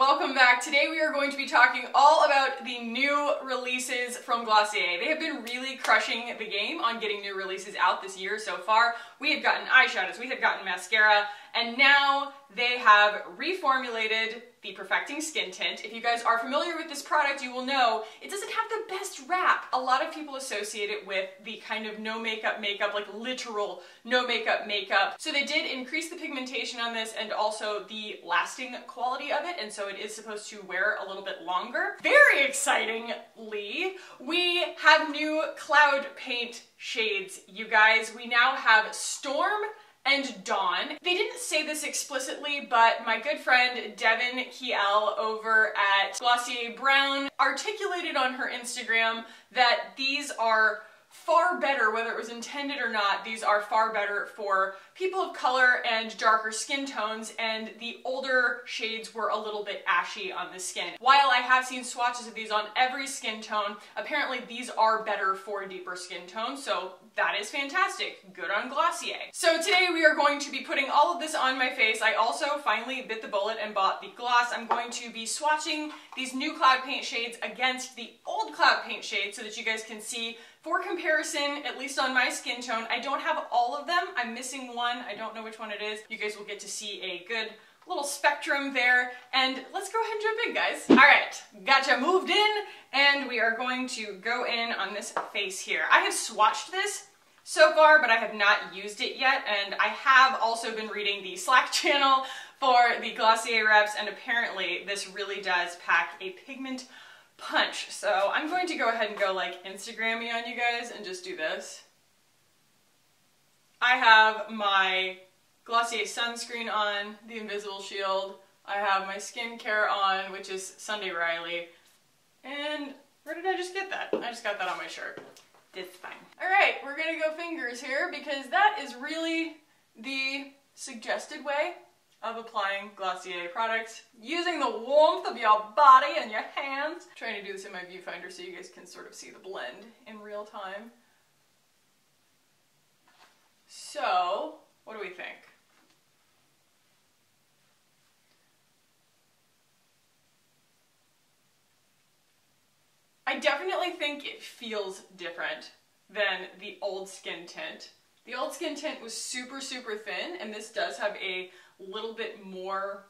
welcome back. Today we are going to be talking all about the new releases from Glossier. They have been really crushing the game on getting new releases out this year so far. We have gotten eyeshadows, we have gotten mascara, and now they have reformulated the Perfecting Skin Tint. If you guys are familiar with this product, you will know it doesn't have the best rap. A lot of people associate it with the kind of no makeup makeup, like literal no makeup makeup. So they did increase the pigmentation on this and also the lasting quality of it, and so it is supposed to wear a little bit longer. Very excitingly, we have new cloud paint shades, you guys. We now have Storm and Dawn. They didn't say this explicitly, but my good friend Devin Kiel over at Glossier Brown articulated on her Instagram that these are far better, whether it was intended or not, these are far better for people of color and darker skin tones, and the older shades were a little bit ashy on the skin. While I have seen swatches of these on every skin tone, apparently these are better for deeper skin tones, so that is fantastic. Good on Glossier. So today we are going to be putting all of this on my face. I also finally bit the bullet and bought the gloss. I'm going to be swatching these new cloud paint shades against the old cloud paint shades so that you guys can see for comparison, at least on my skin tone, I don't have all of them. I'm missing one. I don't know which one it is. You guys will get to see a good little spectrum there. And let's go ahead and jump in, guys. All right, gotcha moved in, and we are going to go in on this face here. I have swatched this so far, but I have not used it yet, and I have also been reading the Slack channel for the Glossier reps, and apparently this really does pack a pigment punch. So I'm going to go ahead and go like Instagrammy on you guys and just do this. I have my Glossier sunscreen on, the Invisible Shield. I have my skincare on, which is Sunday Riley. And where did I just get that? I just got that on my shirt. It's fine. All right, we're gonna go fingers here because that is really the suggested way of applying Glossier products using the warmth of your body and your hands. I'm trying to do this in my viewfinder so you guys can sort of see the blend in real time. So, what do we think? I definitely think it feels different than the old skin tint. The old skin tint was super, super thin, and this does have a little bit more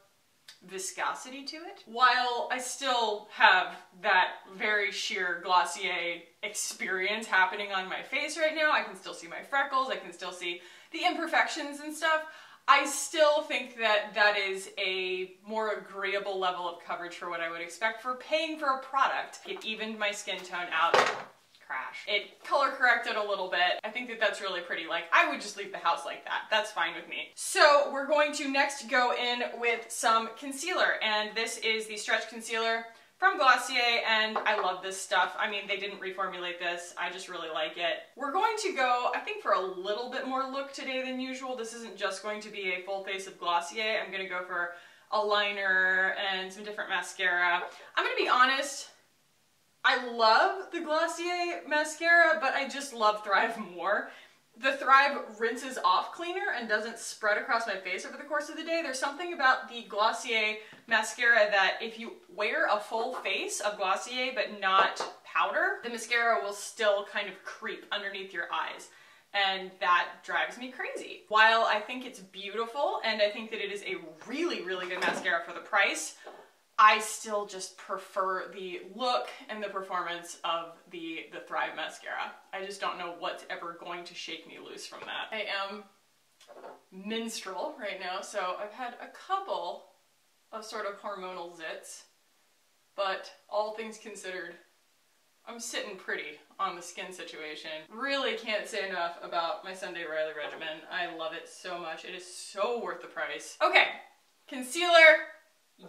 viscosity to it. While I still have that very sheer Glossier experience happening on my face right now, I can still see my freckles, I can still see the imperfections and stuff, I still think that that is a more agreeable level of coverage for what I would expect for paying for a product. It evened my skin tone out crash. It color corrected a little bit. I think that that's really pretty. Like, I would just leave the house like that. That's fine with me. So we're going to next go in with some concealer, and this is the Stretch Concealer from Glossier, and I love this stuff. I mean, they didn't reformulate this. I just really like it. We're going to go, I think, for a little bit more look today than usual. This isn't just going to be a full face of Glossier. I'm going to go for a liner and some different mascara. I'm going to be honest, I love the Glossier mascara, but I just love Thrive more. The Thrive rinses off cleaner and doesn't spread across my face over the course of the day. There's something about the Glossier mascara that if you wear a full face of Glossier but not powder, the mascara will still kind of creep underneath your eyes and that drives me crazy. While I think it's beautiful and I think that it is a really, really good mascara for the price, I still just prefer the look and the performance of the, the Thrive mascara. I just don't know what's ever going to shake me loose from that. I am menstrual right now, so I've had a couple of sort of hormonal zits, but all things considered, I'm sitting pretty on the skin situation. Really can't say enough about my Sunday Riley regimen. I love it so much. It is so worth the price. Okay, concealer,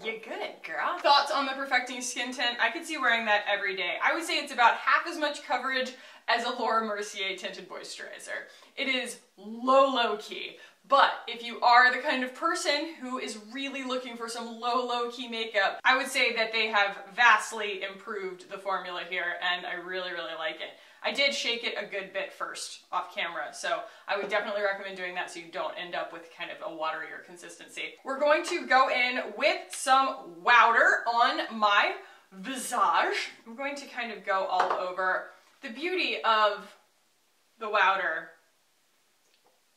you're good, girl. Thoughts on the Perfecting Skin Tint? I could see wearing that every day. I would say it's about half as much coverage as a Laura Mercier Tinted Moisturizer. It is low, low key. But if you are the kind of person who is really looking for some low, low key makeup, I would say that they have vastly improved the formula here and I really, really like it. I did shake it a good bit first off camera, so I would definitely recommend doing that so you don't end up with kind of a waterier consistency. We're going to go in with some Wowder on my visage. I'm going to kind of go all over. The beauty of the Wowder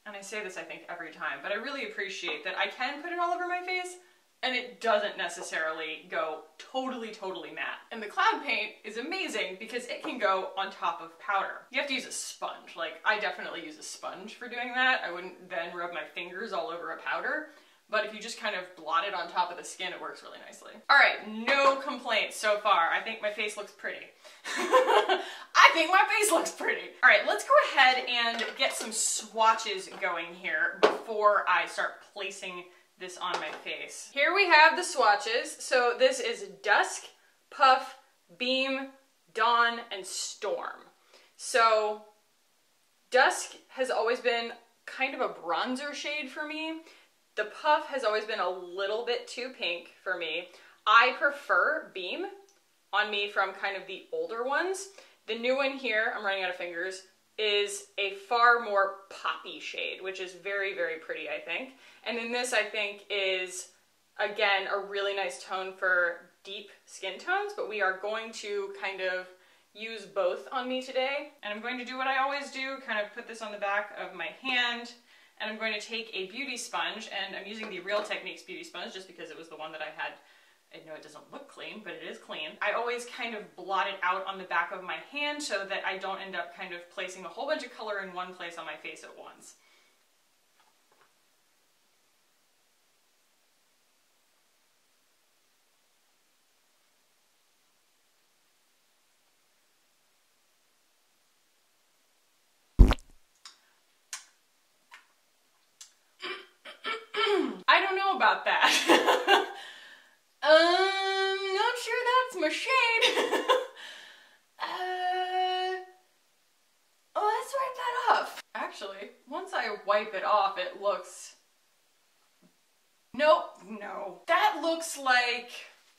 and I say this I think every time, but I really appreciate that I can put it all over my face and it doesn't necessarily go totally, totally matte. And the cloud paint is amazing because it can go on top of powder. You have to use a sponge. Like, I definitely use a sponge for doing that. I wouldn't then rub my fingers all over a powder. But if you just kind of blot it on top of the skin, it works really nicely. All right, no complaints so far. I think my face looks pretty. I think my face looks pretty. All right, let's go ahead and get some swatches going here before I start placing this on my face. Here we have the swatches. So this is Dusk, Puff, Beam, Dawn, and Storm. So Dusk has always been kind of a bronzer shade for me. The Puff has always been a little bit too pink for me. I prefer Beam on me from kind of the older ones. The new one here, I'm running out of fingers, is a far more poppy shade, which is very, very pretty, I think. And then this, I think, is, again, a really nice tone for deep skin tones, but we are going to kind of use both on me today. And I'm going to do what I always do, kind of put this on the back of my hand, and I'm going to take a beauty sponge, and I'm using the Real Techniques beauty sponge just because it was the one that I had I know it doesn't look clean, but it is clean. I always kind of blot it out on the back of my hand so that I don't end up kind of placing a whole bunch of color in one place on my face at once. I don't know about that. Um, not sure that's my shade. uh, oh, let's wipe that off. Actually, once I wipe it off, it looks... Nope, no. That looks like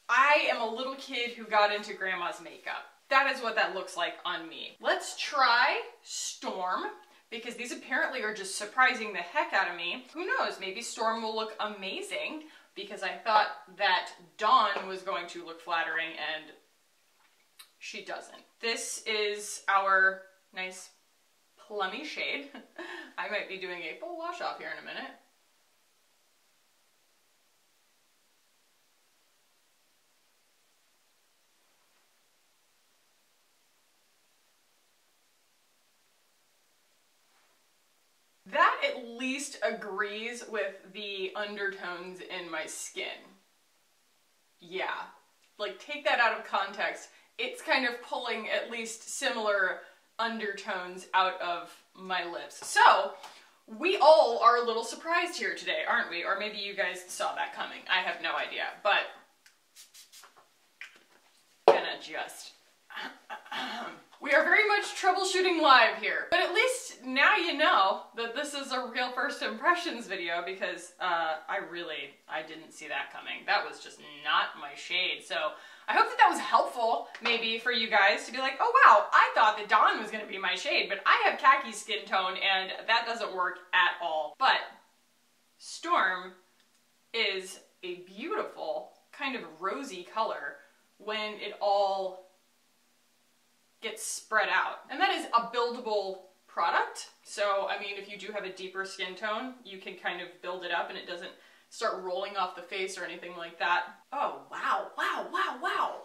I am a little kid who got into grandma's makeup. That is what that looks like on me. Let's try Storm because these apparently are just surprising the heck out of me. Who knows, maybe Storm will look amazing because I thought that Dawn was going to look flattering and she doesn't. This is our nice plummy shade. I might be doing a full wash off here in a minute. That at least agrees with the undertones in my skin. Yeah, like take that out of context. It's kind of pulling at least similar undertones out of my lips. So, we all are a little surprised here today, aren't we? Or maybe you guys saw that coming. I have no idea, but gonna just We are very much troubleshooting live here. But at least now you know that this is a real first impressions video because uh, I really, I didn't see that coming. That was just not my shade. So I hope that that was helpful maybe for you guys to be like, oh wow, I thought that Dawn was gonna be my shade, but I have khaki skin tone and that doesn't work at all. But Storm is a beautiful kind of rosy color when it all gets spread out. And that is a buildable product. So, I mean, if you do have a deeper skin tone, you can kind of build it up and it doesn't start rolling off the face or anything like that. Oh, wow, wow, wow, wow.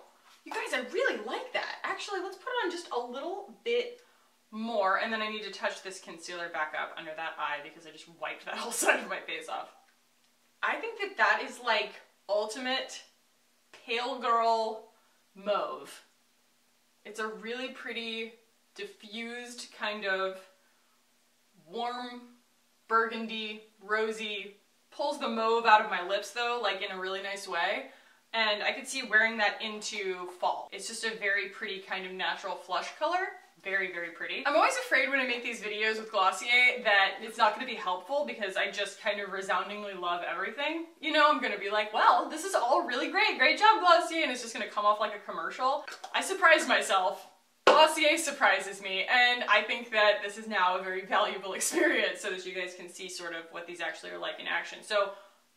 You guys, I really like that. Actually, let's put on just a little bit more and then I need to touch this concealer back up under that eye because I just wiped that whole side of my face off. I think that that is like ultimate pale girl mauve. It's a really pretty diffused kind of warm burgundy, rosy, pulls the mauve out of my lips though, like in a really nice way. And I could see wearing that into fall. It's just a very pretty kind of natural flush color. Very, very pretty. I'm always afraid when I make these videos with Glossier that it's not gonna be helpful because I just kind of resoundingly love everything. You know, I'm gonna be like, well, this is all really great. Great job, Glossier. And it's just gonna come off like a commercial. I surprised myself. Glossier surprises me, and I think that this is now a very valuable experience so that you guys can see sort of what these actually are like in action. So,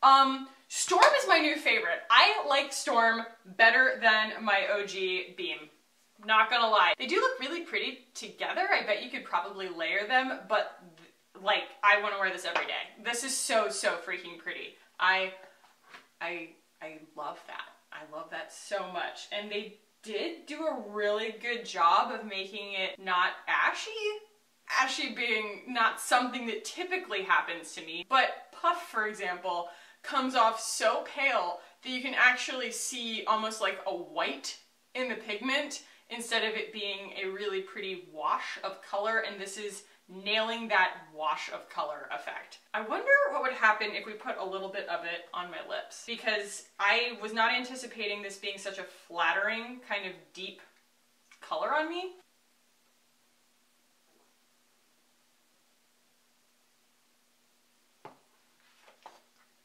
um, Storm is my new favorite. I like Storm better than my OG Beam. Not gonna lie. They do look really pretty together. I bet you could probably layer them, but like, I wanna wear this every day. This is so, so freaking pretty. I, I, I love that. I love that so much. And they did do a really good job of making it not ashy. Ashy being not something that typically happens to me, but Puff, for example, comes off so pale that you can actually see almost like a white in the pigment instead of it being a really pretty wash of color and this is nailing that wash of color effect. I wonder what would happen if we put a little bit of it on my lips because I was not anticipating this being such a flattering kind of deep color on me.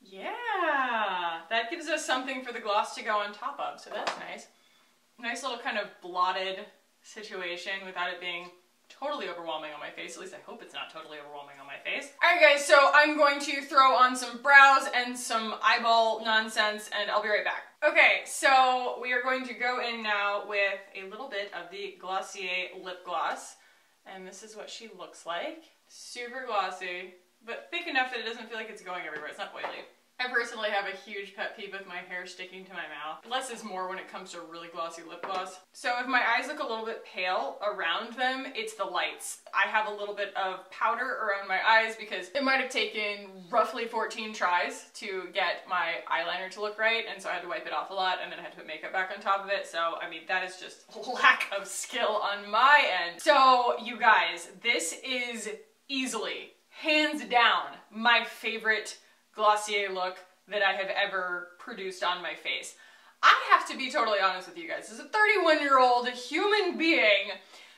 Yeah, that gives us something for the gloss to go on top of, so that's nice. Nice little kind of blotted situation without it being totally overwhelming on my face. At least I hope it's not totally overwhelming on my face. Alright guys, so I'm going to throw on some brows and some eyeball nonsense and I'll be right back. Okay, so we are going to go in now with a little bit of the Glossier lip gloss. And this is what she looks like. Super glossy, but thick enough that it doesn't feel like it's going everywhere. It's not oily. I personally have a huge pet peeve with my hair sticking to my mouth. Less is more when it comes to really glossy lip gloss. So if my eyes look a little bit pale around them, it's the lights. I have a little bit of powder around my eyes because it might have taken roughly 14 tries to get my eyeliner to look right, and so I had to wipe it off a lot, and then I had to put makeup back on top of it, so I mean, that is just lack of skill on my end. So you guys, this is easily, hands down, my favorite Glossier look that I have ever produced on my face. I have to be totally honest with you guys. As a 31 year old human being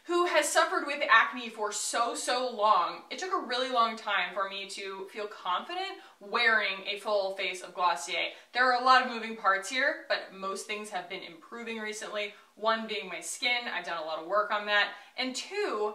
who has suffered with acne for so, so long, it took a really long time for me to feel confident wearing a full face of Glossier. There are a lot of moving parts here, but most things have been improving recently. One being my skin, I've done a lot of work on that. And two,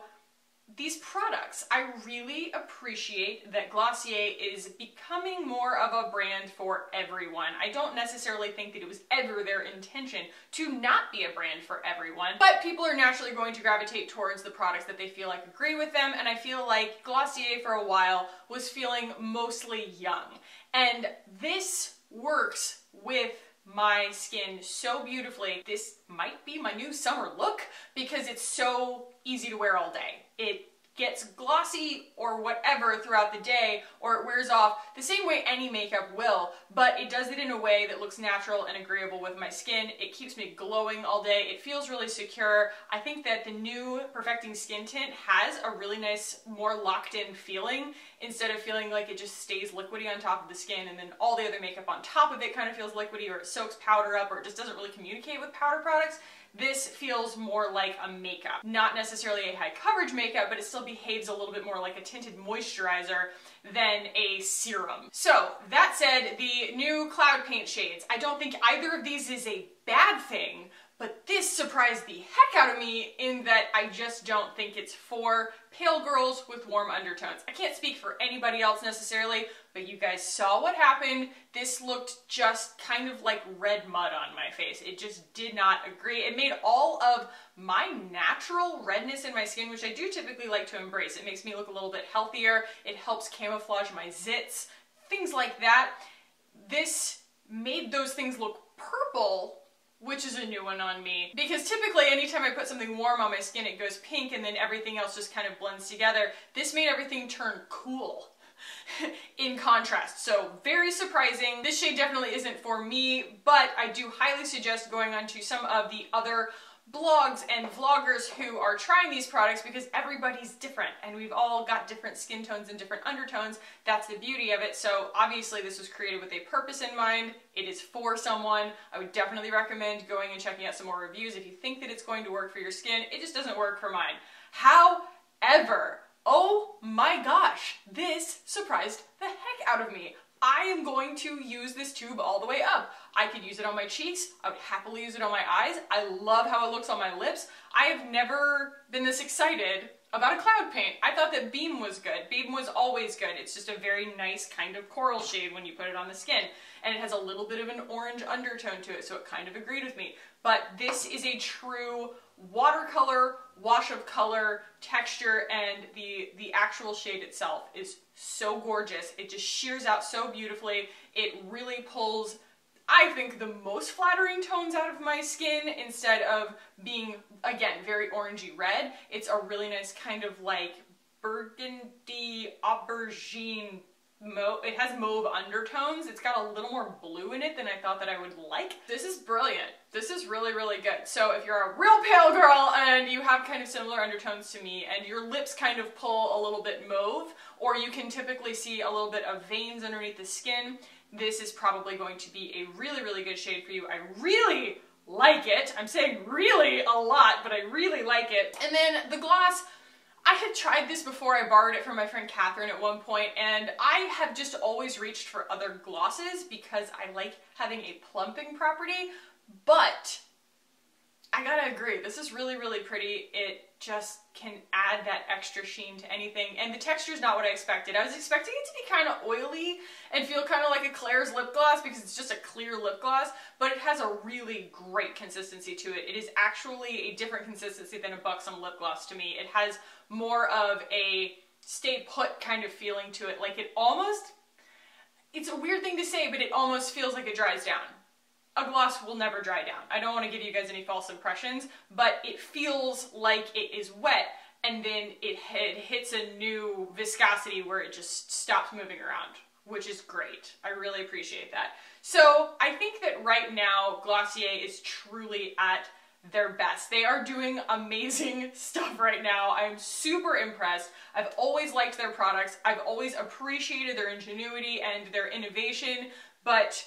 these products, I really appreciate that Glossier is becoming more of a brand for everyone. I don't necessarily think that it was ever their intention to not be a brand for everyone, but people are naturally going to gravitate towards the products that they feel like agree with them, and I feel like Glossier for a while was feeling mostly young. And this works with my skin so beautifully. This might be my new summer look because it's so easy to wear all day it gets glossy or whatever throughout the day or it wears off the same way any makeup will, but it does it in a way that looks natural and agreeable with my skin. It keeps me glowing all day. It feels really secure. I think that the new Perfecting Skin Tint has a really nice, more locked in feeling instead of feeling like it just stays liquidy on top of the skin and then all the other makeup on top of it kind of feels liquidy or it soaks powder up or it just doesn't really communicate with powder products. This feels more like a makeup. Not necessarily a high coverage makeup, but it still behaves a little bit more like a tinted moisturizer than a serum. So that said, the new Cloud Paint shades, I don't think either of these is a bad thing, but this surprised the heck out of me in that I just don't think it's for pale girls with warm undertones. I can't speak for anybody else necessarily, but you guys saw what happened. This looked just kind of like red mud on my face. It just did not agree. It made all of my natural redness in my skin, which I do typically like to embrace. It makes me look a little bit healthier. It helps camouflage my zits, things like that. This made those things look purple which is a new one on me. Because typically anytime I put something warm on my skin, it goes pink and then everything else just kind of blends together. This made everything turn cool in contrast. So very surprising. This shade definitely isn't for me, but I do highly suggest going on to some of the other blogs and vloggers who are trying these products because everybody's different and we've all got different skin tones and different undertones. That's the beauty of it. So obviously this was created with a purpose in mind. It is for someone. I would definitely recommend going and checking out some more reviews if you think that it's going to work for your skin. It just doesn't work for mine. However, oh my gosh, this surprised the heck out of me. I am going to use this tube all the way up. I could use it on my cheeks. I would happily use it on my eyes. I love how it looks on my lips. I have never been this excited about a cloud paint. I thought that Beam was good. Beam was always good. It's just a very nice kind of coral shade when you put it on the skin. And it has a little bit of an orange undertone to it, so it kind of agreed with me. But this is a true watercolor, wash of color, texture, and the, the actual shade itself is so gorgeous. It just sheers out so beautifully. It really pulls I think, the most flattering tones out of my skin instead of being, again, very orangey red. It's a really nice kind of like burgundy aubergine. It has mauve undertones. It's got a little more blue in it than I thought that I would like. This is brilliant. This is really, really good. So if you're a real pale girl and you have kind of similar undertones to me and your lips kind of pull a little bit mauve, or you can typically see a little bit of veins underneath the skin, this is probably going to be a really, really good shade for you. I really like it. I'm saying really a lot, but I really like it. And then the gloss, I had tried this before I borrowed it from my friend Catherine at one point, and I have just always reached for other glosses because I like having a plumping property, but I gotta agree, this is really, really pretty. It just can add that extra sheen to anything. And the texture is not what I expected. I was expecting it to be kind of oily and feel kind of like a Claire's lip gloss because it's just a clear lip gloss, but it has a really great consistency to it. It is actually a different consistency than a Buxom lip gloss to me. It has more of a stay put kind of feeling to it. Like it almost, it's a weird thing to say, but it almost feels like it dries down a gloss will never dry down. I don't want to give you guys any false impressions, but it feels like it is wet and then it, it hits a new viscosity where it just stops moving around, which is great. I really appreciate that. So I think that right now Glossier is truly at their best. They are doing amazing stuff right now. I'm super impressed. I've always liked their products. I've always appreciated their ingenuity and their innovation, but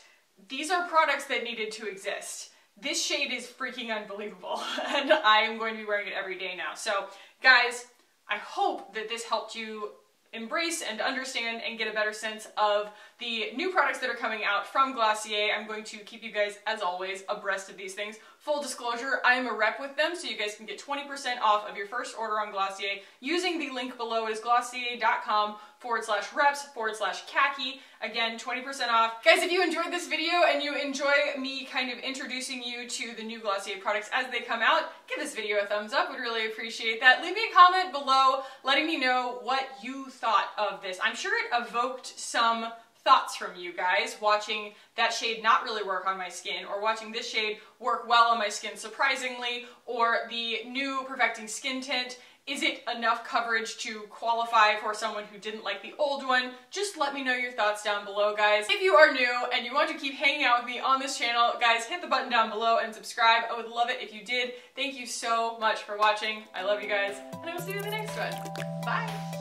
these are products that needed to exist. This shade is freaking unbelievable and I am going to be wearing it every day now. So guys, I hope that this helped you embrace and understand and get a better sense of the new products that are coming out from Glossier. I'm going to keep you guys, as always, abreast of these things. Full disclosure, I am a rep with them, so you guys can get 20% off of your first order on Glossier using the link below. It is glossier.com forward slash reps forward slash kackie. Again, 20% off. Guys, if you enjoyed this video and you enjoy me kind of introducing you to the new Glossier products as they come out, give this video a thumbs up. Would really appreciate that. Leave me a comment below letting me know what you thought of this. I'm sure it evoked some thoughts from you guys watching that shade not really work on my skin or watching this shade work well on my skin surprisingly or the new Perfecting Skin Tint is it enough coverage to qualify for someone who didn't like the old one? Just let me know your thoughts down below, guys. If you are new and you want to keep hanging out with me on this channel, guys, hit the button down below and subscribe. I would love it if you did. Thank you so much for watching. I love you guys, and I will see you in the next one. Bye!